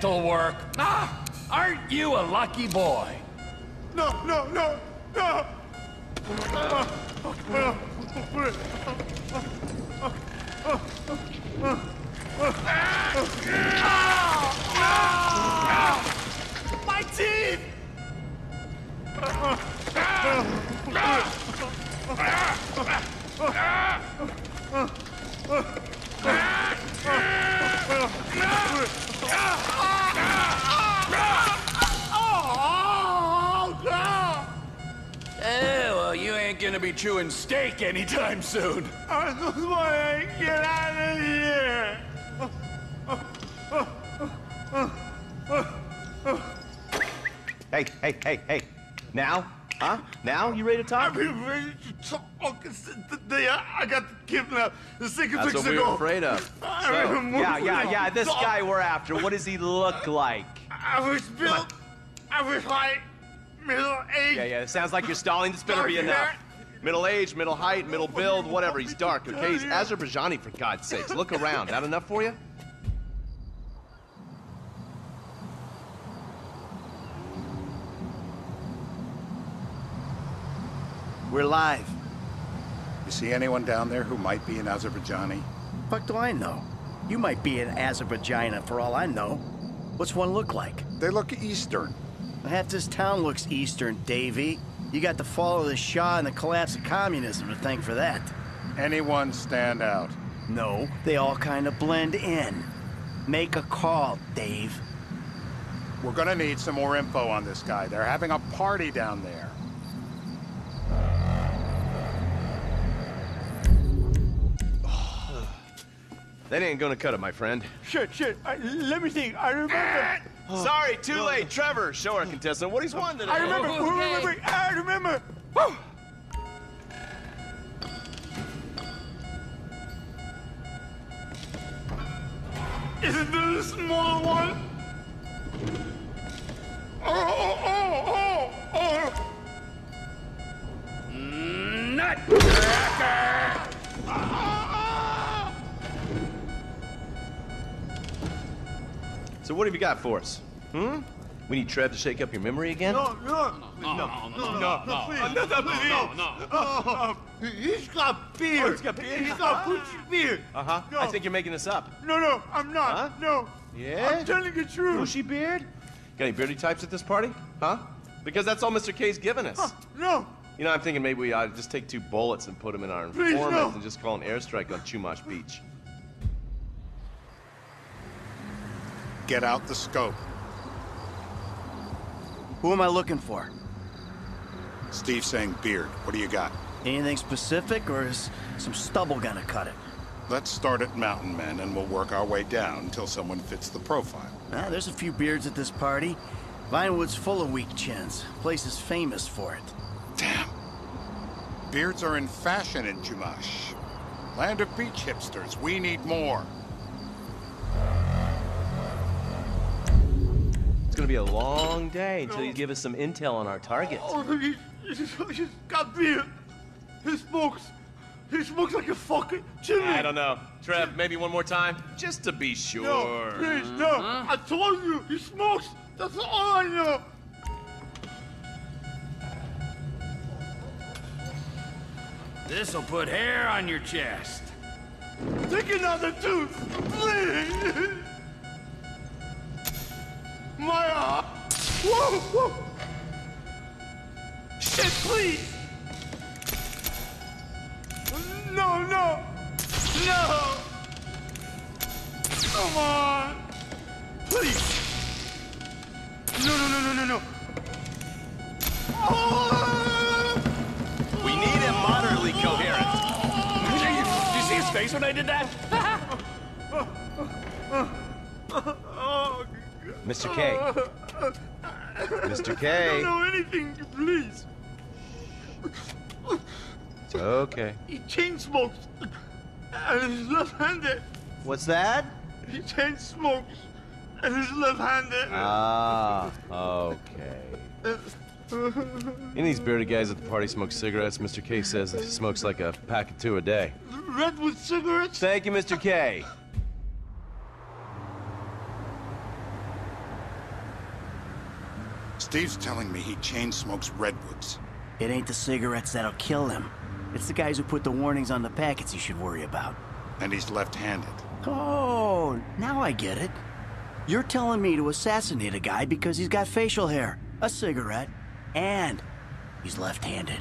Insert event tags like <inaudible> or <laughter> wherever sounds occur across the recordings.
dental work. Ah, aren't you a lucky boy? No, no, no, no! My teeth! Gonna be chewing steak anytime soon. I just want to get out of here! Hey, hey, hey, hey. Now? Huh? Now? You ready to talk? I've been ready to talk since the day I I got kidnapped six That's what we ago. were afraid of. So, remember yeah, yeah, yeah. This Talk. guy we're after, what does he look like? I was built. I was height, middle age. Yeah, yeah. It sounds like you're stalling. This better be enough. Hair. Middle age, middle height, middle build, whatever. He's dark, okay? He's Azerbaijani, for God's sakes. Look around. Not enough for you? We're live. You see anyone down there who might be an Azerbaijani? Fuck do I know? You might be an Azerbaijan for all I know. What's one look like? They look Eastern. Half this town looks Eastern, Davy. You got the fall of the Shah and the collapse of communism to thank for that. Anyone stand out? No, they all kind of blend in. Make a call, Dave. We're gonna need some more info on this guy. They're having a party down there. <sighs> That ain't gonna cut it, my friend. Shit, shit. I, let me think. I remember. Ah! Oh, Sorry, too late. Trevor, show our contestant what he's won today. I remember. Oh, okay. I remember. So what have you got for us? Hmm? We need Trev to shake up your memory again? No, no, no, no, no, no, no, please. No, no, no, no. Oh, he's got beard. he's got beard? He's got Gucci beard. Uh-huh. No. I think you're making this up. No, no, I'm not. Huh? No. Yeah? I'm telling the truth. Bushy beard? Got any beardy types at this party? Huh? Because that's all Mr. K's given us. No. You know, I'm thinking maybe we ought to just take two bullets and put them in our Please, informant no. and just call an airstrike on Chumash Beach. Get out the scope. Who am I looking for? Steve saying beard. What do you got? Anything specific, or is some stubble gonna cut it? Let's start at Mountain Men and we'll work our way down until someone fits the profile. Ah, there's a few beards at this party. Vinewood's full of weak chins. Place is famous for it. Damn. Beards are in fashion in Chumash. Land of beach hipsters. We need more. Gonna be a long day until you give us some intel on our target. Oh, he's, he's, he's got beard. He smokes. He smokes like a fucking chimney. I don't know. Trev, maybe one more time? Just to be sure. No, please, no. I told you, he smokes. That's all I know. This'll put hair on your chest. Take another tooth, please. Whoa, whoa. Shit, please. No, no, no. Come on, please. No, no, no, no, no, no. Oh! We need him moderately coherent. Did you, did you see his face when I did that? <laughs> Mr. K. Mr. K. I don't know anything, please. Okay. He chain smokes. And he's left-handed. What's that? He chain smokes. And he's left-handed. Ah, okay. Any of these bearded guys at the party smoke cigarettes? Mr. K says he smokes like a pack of two a day. Redwood cigarettes? Thank you, Mr. K. Steve's telling me he chain smokes redwoods. It ain't the cigarettes that'll kill him. It's the guys who put the warnings on the packets he should worry about. And he's left-handed. Oh, now I get it. You're telling me to assassinate a guy because he's got facial hair, a cigarette, and he's left-handed.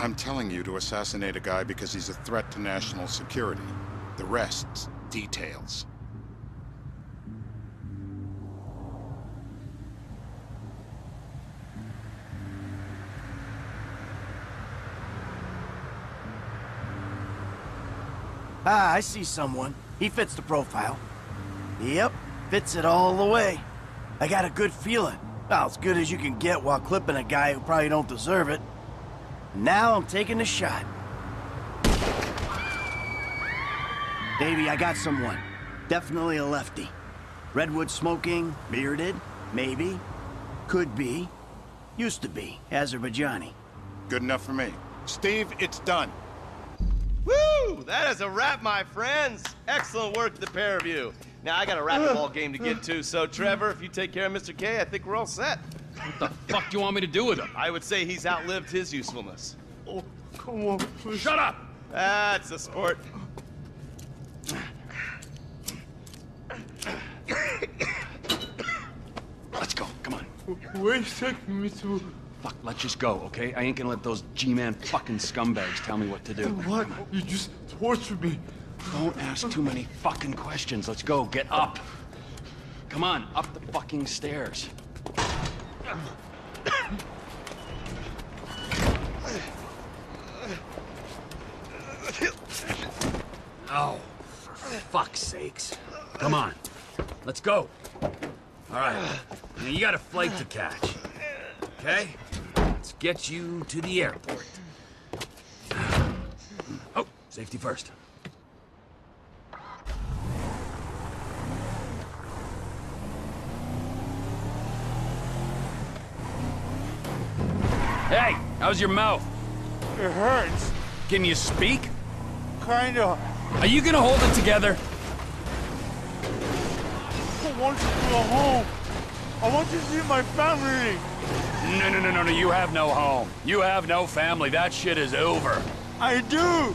I'm telling you to assassinate a guy because he's a threat to national security. The rest's details. Ah, I see someone. He fits the profile. Yep, fits it all the way. I got a good feeling. Well, as good as you can get while clipping a guy who probably don't deserve it. Now I'm taking the shot. Davey, I got someone. Definitely a lefty. Redwood smoking, bearded, maybe. Could be. Used to be, Azerbaijani. Good enough for me. Steve, it's done. Woo! That is a wrap, my friends. Excellent work, the pair of you. Now, I got a racquetball game to get to, so Trevor, if you take care of Mr. K, I think we're all set. What the fuck do you want me to do with him? I would say he's outlived his usefulness. Oh, come on, please. Shut up! That's a sport. Let's go, come on. Where's taking me to? Fuck, let's just go, okay? I ain't gonna let those G-Man fucking scumbags tell me what to do. What? You just tortured me. Don't ask too many fucking questions. Let's go, get up. Come on, up the fucking stairs. Oh, for fuck's sakes. Come on, let's go. All right, now you got a flight to catch. Okay? Get you to the airport. <sighs> Oh, safety first. Hey, how's your mouth? It hurts. Can you speak? Kinda. Are you gonna hold it together? I want you to go home. I want you to see my family. No, no, no, no, no, you have no home. You have no family. That shit is over. I do.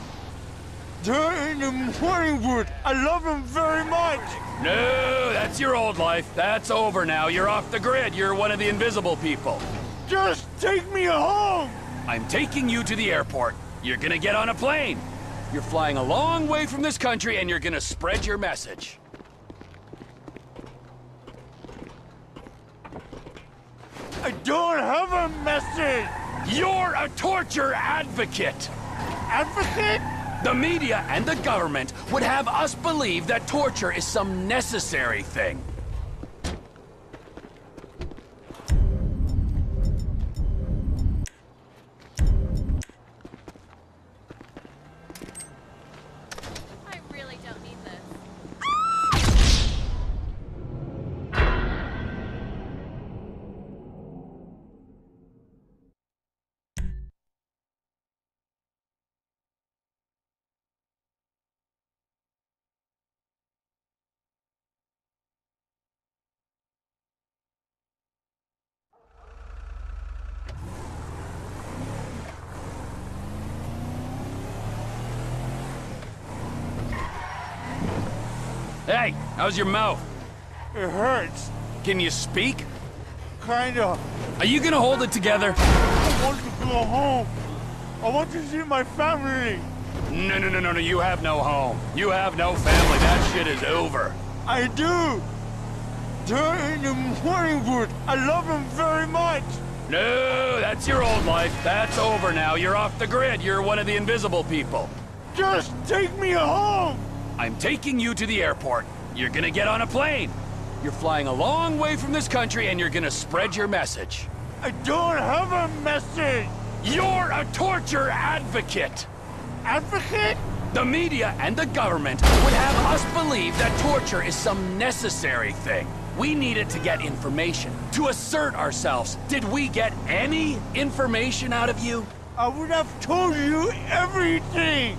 They're in the Morningwood. I love them very much. No, that's your old life. That's over now. You're off the grid. You're one of the invisible people. Just take me home. I'm taking you to the airport. You're gonna get on a plane. You're flying a long way from this country and you're gonna spread your message. I don't have a message. You're a torture advocate. Advocate? The media and the government would have us believe that torture is some necessary thing. Hey, how's your mouth? It hurts. Can you speak? Kinda. Are you gonna hold it together? I want to go home. I want to see my family. No, no, no, no, no, you have no home. You have no family. That shit is over. I do. They're in the Morningwood. I love them very much. No, that's your old life. That's over now. You're off the grid. You're one of the invisible people. Just take me home. I'm taking you to the airport. You're gonna get on a plane. You're flying a long way from this country and you're gonna spread your message. I don't have a message. You're a torture advocate. Advocate? The media and the government would have us believe that torture is some necessary thing. We need it to get information, to assert ourselves. Did we get any information out of you? I would have told you everything.